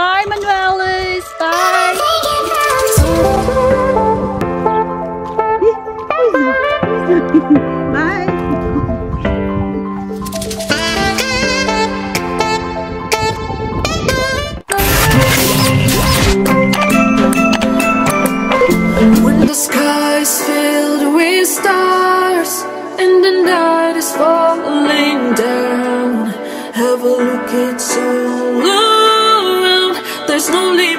Bye, Manuela's. Bye. Bye. When the sky is filled with stars and the night is falling down, have a look, it's all around.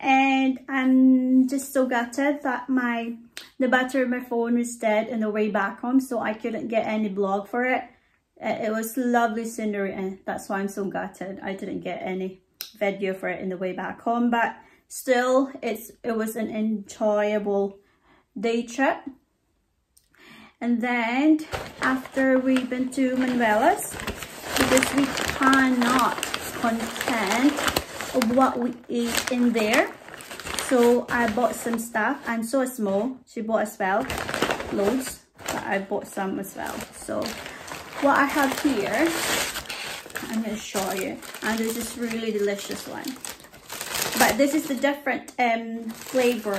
And I'm just so gutted that my the battery of my phone was dead on the way back home so I couldn't get any blog for it. Uh, it was lovely scenery and that's why I'm so gutted. I didn't get any video for it in the way back home but still it's it was an enjoyable day trip. And then after we've been to Manuela's because we cannot content of what we eat in there. So I bought some stuff. I'm so small. She bought as well. Loads. But I bought some as well. So what I have here, I'm going to show you. And this is really delicious one. But this is the different um, flavor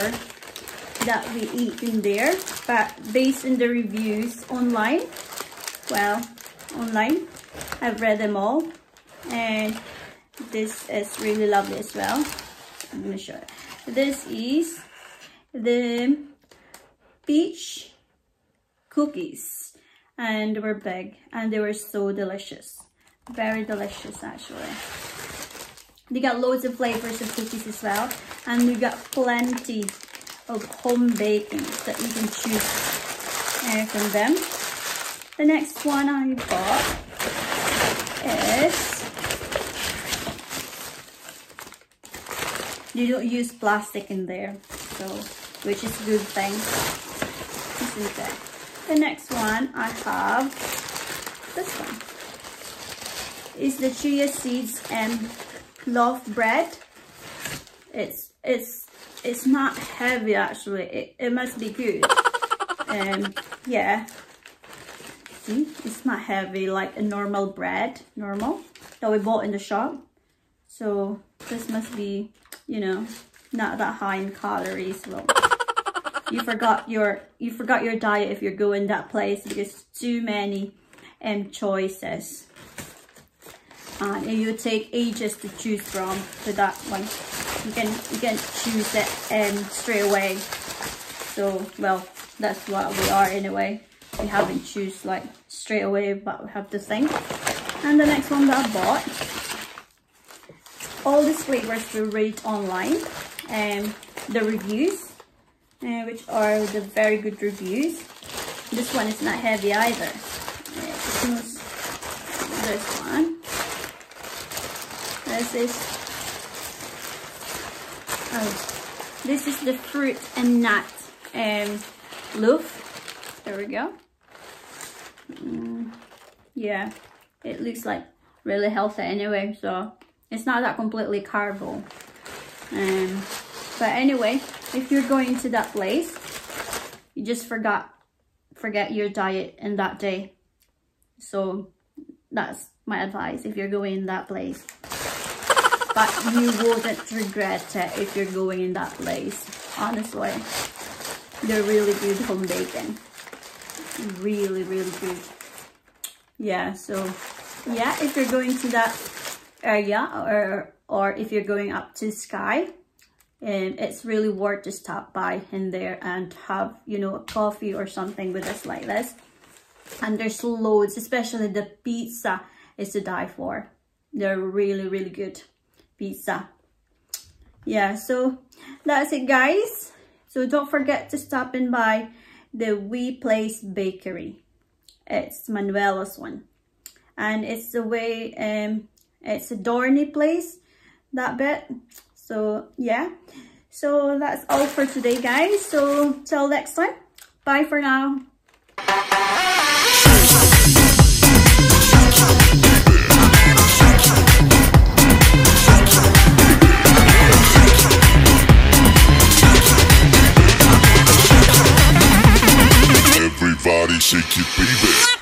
that we eat in there. But based on the reviews online, well, online, I've read them all. And this is really lovely as well. I'm gonna show you this is the peach cookies. And they were big and they were so delicious. Very delicious actually. They got loads of flavors of cookies as well and we got plenty of home baking that you can choose uh, from them. The next one i bought is you don't use plastic in there so which is a good thing. Isn't it the next one i have this one is the chia seeds and loaf bread. It's it's it's not heavy actually. It, it must be good. Um yeah. See? It's not heavy like a normal bread normal that we bought in the shop. So this must be you know, not that high in calories. Well, you forgot your you forgot your diet if you're going that place because too many um choices. And you take ages to choose from for that one. You can you can choose it um straight away. So well that's what we are anyway. We haven't choose like straight away but we have to think. And the next one that I bought all these flavors were rated online and the reviews uh, which are the very good reviews. This one is not heavy either. Uh, this one. This is oh this is the fruit and nut um loaf. There we go. Mm, yeah it looks like really healthy anyway so it's not that completely carbo. Um, but anyway, if you're going to that place, you just forgot forget your diet in that day. So that's my advice if you're going in that place. But you wouldn't regret it if you're going in that place. Honestly, they're really good home baking. Really, really good. Yeah, so yeah, if you're going to that area or or if you're going up to Skye and um, it's really worth to stop by in there and have you know a coffee or something with us like this. And there's loads especially the pizza is to die for. They're really really good pizza. Yeah so that's it guys. So don't forget to stop in by the we place bakery. It's manuela's one. And it's the way um it's a Dornie place, that bit. So, yeah. So, that's all for today, guys. So, till next time. Bye for now. Everybody shake your baby.